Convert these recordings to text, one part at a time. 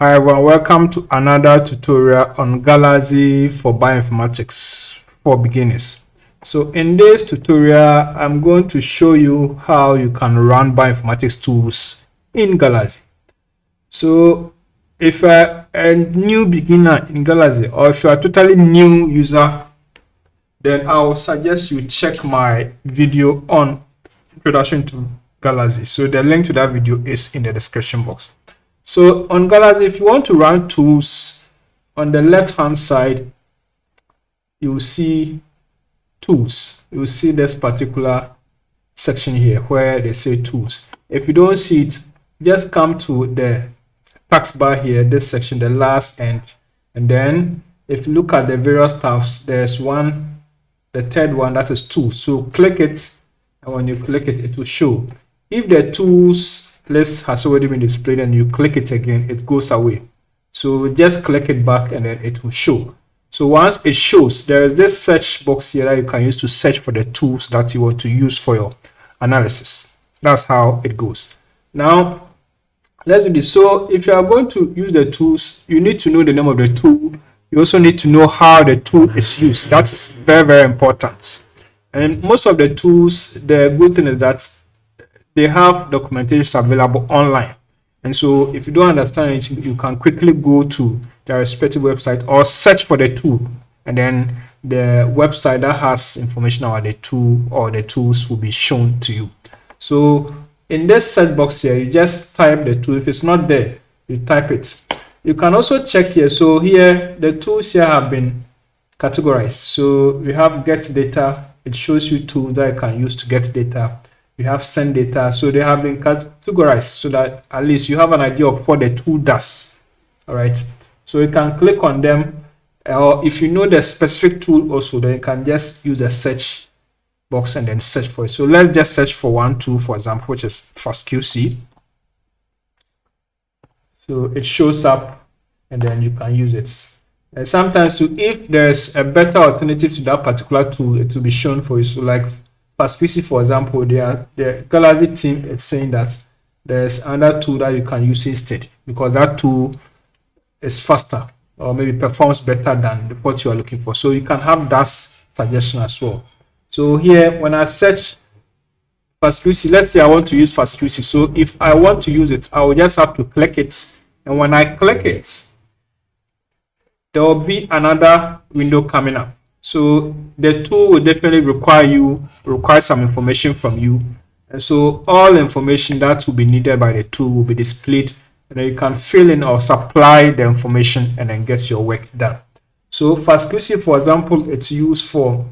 Hi everyone, welcome to another tutorial on Galaxy for Bioinformatics for beginners. So in this tutorial, I'm going to show you how you can run bioinformatics tools in Galaxy. So if you're a new beginner in Galaxy or if you're a totally new user, then I'll suggest you check my video on introduction to Galaxy. So the link to that video is in the description box. So on Galaxy, if you want to run tools on the left hand side, you will see tools. You will see this particular section here where they say tools. If you don't see it, just come to the taskbar here, this section, the last end. And then if you look at the various tabs, there's one, the third one, that is tools. So click it, and when you click it, it will show. If the tools list has already been displayed and you click it again, it goes away. So just click it back and then it will show. So once it shows, there is this search box here that you can use to search for the tools that you want to use for your analysis. That's how it goes. Now, let's do this. So if you are going to use the tools, you need to know the name of the tool. You also need to know how the tool is used. That is very, very important. And most of the tools, the good thing is that they have documentation available online. And so if you don't understand it, you can quickly go to their respective website or search for the tool. And then the website that has information about the tool or the tools will be shown to you. So in this search box here, you just type the tool. If it's not there, you type it. You can also check here. So here, the tools here have been categorized. So we have get data. It shows you tools that you can use to get data you have send data. So they have been categorized so that at least you have an idea of what the tool does. All right. So you can click on them or if you know the specific tool also, then you can just use a search box and then search for it. So let's just search for one tool, for example, which is FastQC. So it shows up and then you can use it. And sometimes too, if there's a better alternative to that particular tool, it will be shown for you. So like FastQC, for example, they are, the Galaxy team is saying that there's another tool that you can use instead because that tool is faster or maybe performs better than what you are looking for. So you can have that suggestion as well. So here, when I search FastQC, let's say I want to use FastQC. So if I want to use it, I will just have to click it. And when I click it, there will be another window coming up. So the tool will definitely require you, require some information from you. And so all information that will be needed by the tool will be displayed and then you can fill in or supply the information and then get your work done. So FastQC, for example, it's used for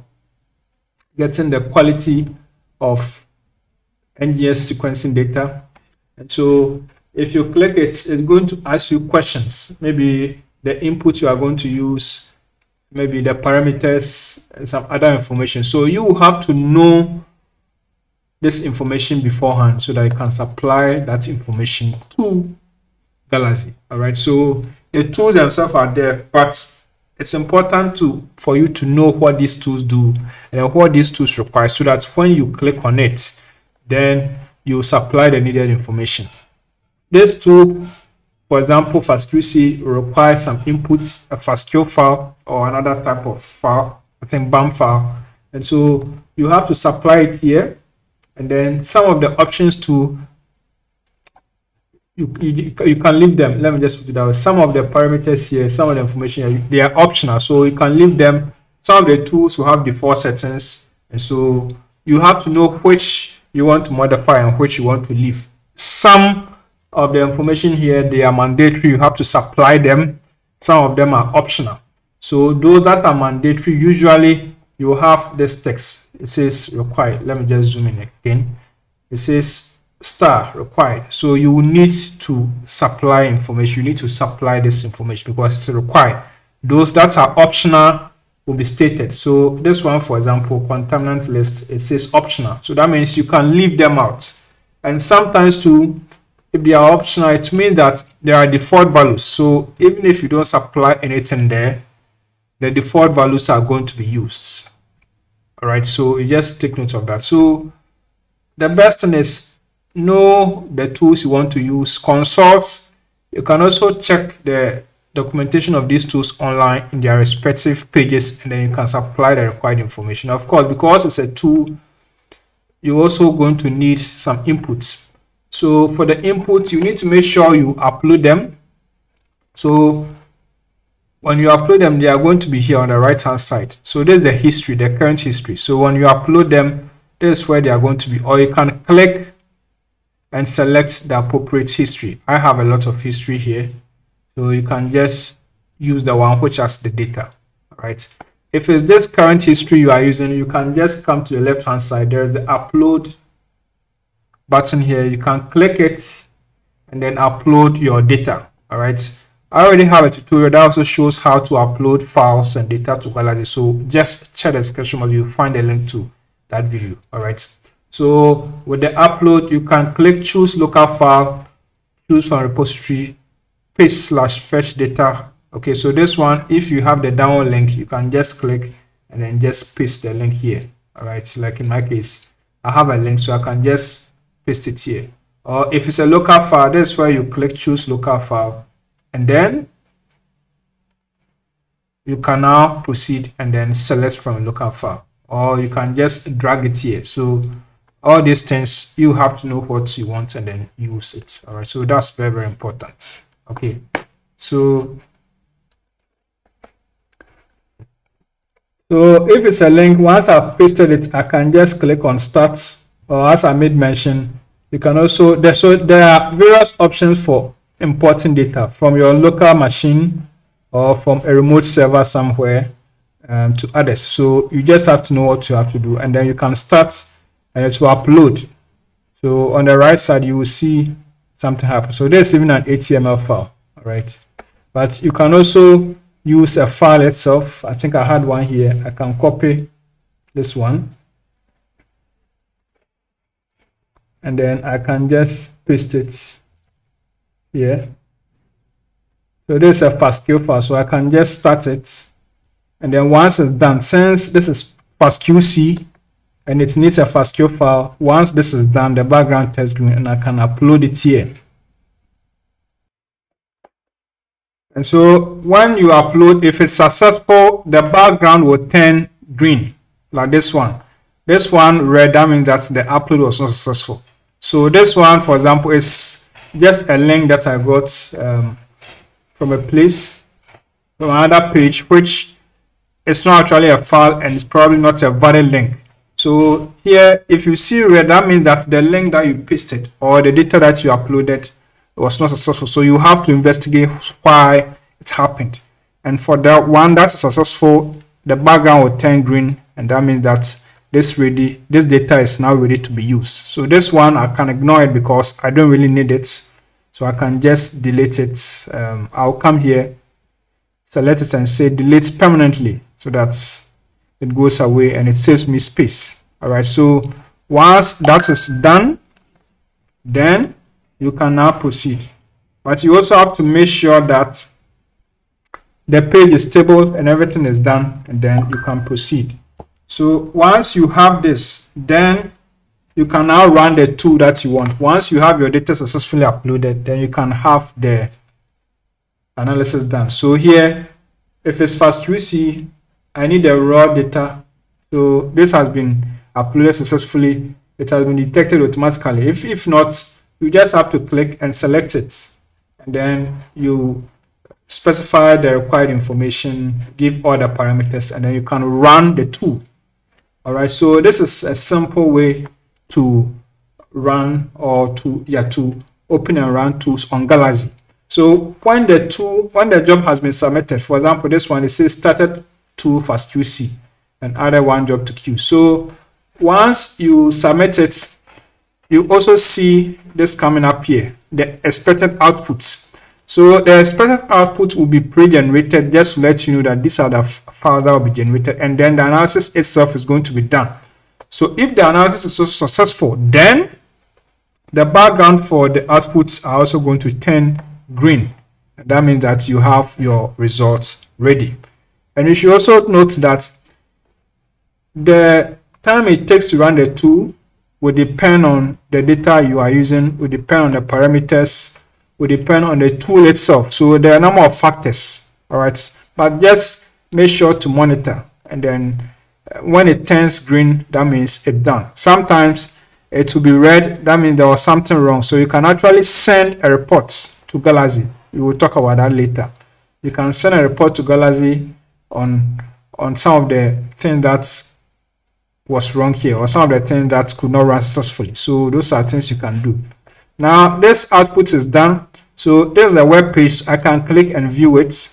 getting the quality of NGS sequencing data. And so if you click it, it's going to ask you questions. Maybe the input you are going to use maybe the parameters and some other information. So you have to know this information beforehand so that you can supply that information to Galaxy. All right. So the tools themselves are there, but it's important to for you to know what these tools do and what these tools require so that when you click on it, then you supply the needed information. This tool for example, FastQC requires some inputs, a FASTQ file or another type of file, I think BAM file. And so you have to supply it here. And then some of the options to, you, you, you can leave them. Let me just put it out. Some of the parameters here, some of the information, here, they are optional. So you can leave them. Some of the tools will have default settings. And so you have to know which you want to modify and which you want to leave. Some of the information here, they are mandatory. You have to supply them. Some of them are optional. So those that are mandatory, usually you have this text. It says required. Let me just zoom in again. It says star required. So you need to supply information. You need to supply this information because it's required. Those that are optional will be stated. So this one, for example, contaminant list, it says optional. So that means you can leave them out. And sometimes too, if they are optional, it means that there are default values. So even if you don't supply anything there, the default values are going to be used. All right, so you just take note of that. So the best thing is know the tools you want to use, consult You can also check the documentation of these tools online in their respective pages and then you can supply the required information. Of course, because it's a tool, you're also going to need some inputs. So for the inputs, you need to make sure you upload them. So when you upload them, they are going to be here on the right hand side. So there's the history, the current history. So when you upload them, this is where they are going to be. Or you can click and select the appropriate history. I have a lot of history here. So you can just use the one which has the data, right? If it's this current history you are using, you can just come to the left hand side. There's the upload button here. You can click it and then upload your data, all right? I already have a tutorial that also shows how to upload files and data to Galaxy. So just check the description box, you'll find a link to that video, all right? So with the upload, you can click choose local file, choose from repository, paste slash fetch data. Okay, so this one, if you have the download link, you can just click and then just paste the link here. All right, like in my case, I have a link, so I can just paste it here. Or if it's a local file, that's where you click choose local file, and then you can now proceed and then select from local file, or you can just drag it here. So all these things you have to know what you want and then use it. All right, so that's very very important okay so so if it's a link once i've pasted it i can just click on start or as i made mention you can also there so there are various options for importing data from your local machine or from a remote server somewhere um, to others so you just have to know what you have to do and then you can start and it will upload so on the right side you will see something happen. So there's even an HTML file, all right? But you can also use a file itself. I think I had one here. I can copy this one. And then I can just paste it here. So this is a Pascal file, so I can just start it. And then once it's done, since this is FastQC and it needs a FASTQ file. Once this is done, the background text green, and I can upload it here. And so when you upload, if it's successful, the background will turn green, like this one. This one red, that means that the upload was not successful. So this one, for example, is just a link that I got um, from a place, from another page, which is not actually a file and it's probably not a valid link. So here, if you see red, that means that the link that you pasted or the data that you uploaded was not successful. So you have to investigate why it happened. And for that one that's successful, the background will turn green, and that means that this ready, this data is now ready to be used. So this one I can ignore it because I don't really need it. So I can just delete it. Um, I'll come here, select it and say delete permanently so that it goes away and it saves me space all right so once that is done then you can now proceed but you also have to make sure that the page is stable and everything is done and then you can proceed so once you have this then you can now run the tool that you want once you have your data successfully uploaded then you can have the analysis done so here if it's FastQC I need the raw data. So this has been uploaded successfully. It has been detected automatically. If, if not, you just have to click and select it. And then you specify the required information, give all the parameters, and then you can run the tool. All right, so this is a simple way to run or to, yeah, to open and run tools on Galaxy. So when the tool, when the job has been submitted, for example, this one, it says started to FastQC and added one job to queue. So once you submit it, you also see this coming up here, the expected outputs. So the expected output will be pre-generated just to let you know that these are the files that will be generated and then the analysis itself is going to be done. So if the analysis is so successful, then the background for the outputs are also going to turn green. That means that you have your results ready. And you should also note that the time it takes to run the tool will depend on the data you are using, will depend on the parameters, will depend on the tool itself. So there are a number of factors, all right? But just make sure to monitor and then uh, when it turns green, that means it's done. Sometimes it will be red, that means there was something wrong. So you can actually send a report to Galaxy. We will talk about that later. You can send a report to Galaxy on on some of the things that was wrong here or some of the things that could not run successfully. So those are things you can do. Now this output is done. So there's the web page. I can click and view it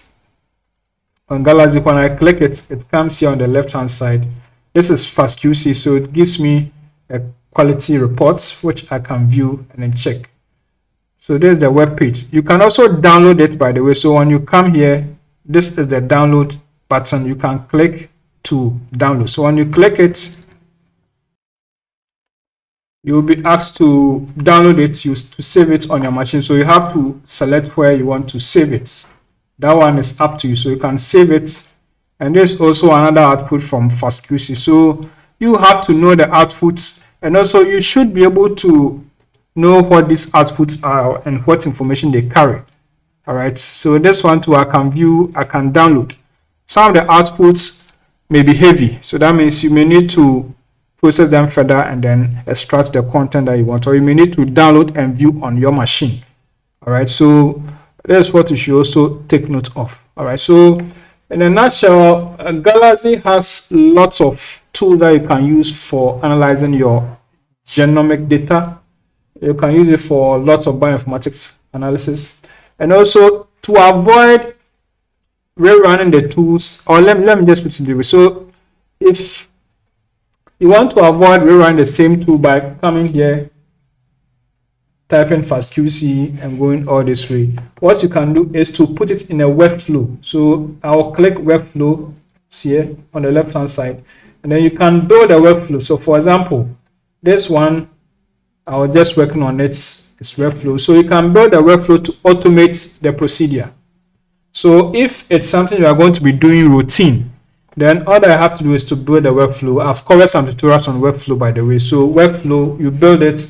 on Galaxy. When I click it, it comes here on the left hand side. This is FastQC, so it gives me a quality report which I can view and then check. So there's the web page. You can also download it by the way. So when you come here, this is the download button. You can click to download. So when you click it, you will be asked to download it you, to save it on your machine. So you have to select where you want to save it. That one is up to you. So you can save it. And there's also another output from FastQC. So you have to know the outputs and also you should be able to know what these outputs are and what information they carry. All right. So this one too, I can view, I can download. Some of the outputs may be heavy. So that means you may need to process them further and then extract the content that you want. Or you may need to download and view on your machine. All right. So that's what you should also take note of. All right. So in a nutshell, uh, Galaxy has lots of tools that you can use for analyzing your genomic data you can use it for lots of bioinformatics analysis. And also to avoid rerunning the tools, or let, let me just put it this way. So if you want to avoid rerunning the same tool by coming here, typing FastQC and going all this way, what you can do is to put it in a workflow. So I'll click workflow here on the left hand side, and then you can build a workflow. So for example, this one I was just working on it, its workflow. So you can build a workflow to automate the procedure. So if it's something you are going to be doing routine, then all I have to do is to build a workflow. I've covered some tutorials on workflow, by the way. So workflow, you build it,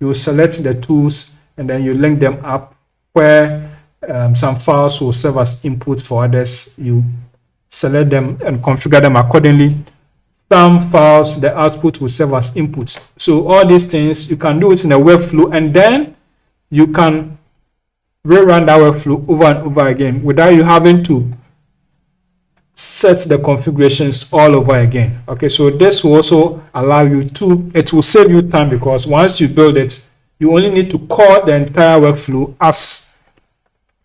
you select the tools, and then you link them up where um, some files will serve as input for others. You select them and configure them accordingly some files, the output will serve as inputs. So all these things, you can do it in a workflow and then you can rerun that workflow over and over again without you having to set the configurations all over again. Okay, so this will also allow you to, it will save you time because once you build it, you only need to call the entire workflow as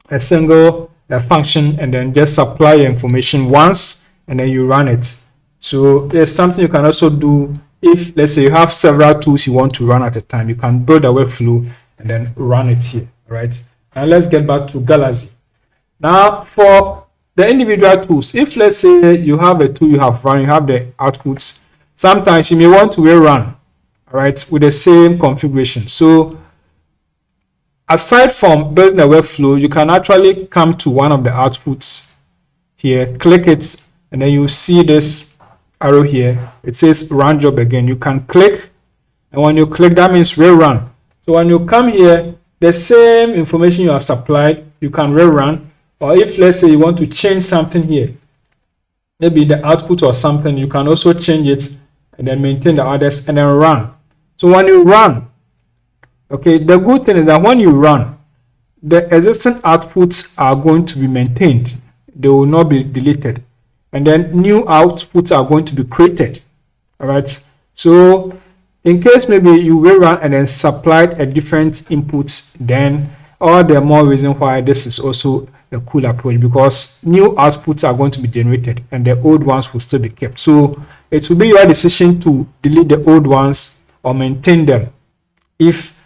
a single uh, function and then just supply information once and then you run it so there's something you can also do if let's say you have several tools you want to run at a time, you can build a workflow and then run it here, right? Now let's get back to Galaxy. Now for the individual tools, if let's say you have a tool you have run, you have the outputs, sometimes you may want to rerun, right, with the same configuration. So aside from building a workflow, you can actually come to one of the outputs here, click it, and then you see this arrow here, it says run job again. You can click, and when you click, that means rerun. So when you come here, the same information you have supplied, you can rerun. Or if let's say you want to change something here, maybe the output or something, you can also change it and then maintain the others and then run. So when you run, okay, the good thing is that when you run, the existing outputs are going to be maintained. They will not be deleted and then new outputs are going to be created all right so in case maybe you will run and then supplied a different inputs then all the more reason why this is also a cool approach because new outputs are going to be generated and the old ones will still be kept so it will be your decision to delete the old ones or maintain them if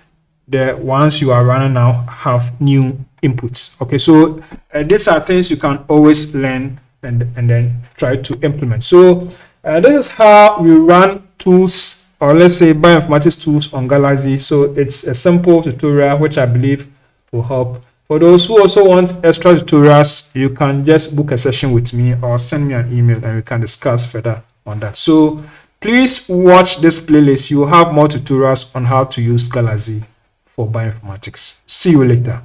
the ones you are running now have new inputs okay so uh, these are things you can always learn and, and then try to implement. So uh, this is how we run tools or let's say bioinformatics tools on Galaxy. So it's a simple tutorial which I believe will help. For those who also want extra tutorials, you can just book a session with me or send me an email and we can discuss further on that. So please watch this playlist. You have more tutorials on how to use Galaxy for bioinformatics. See you later.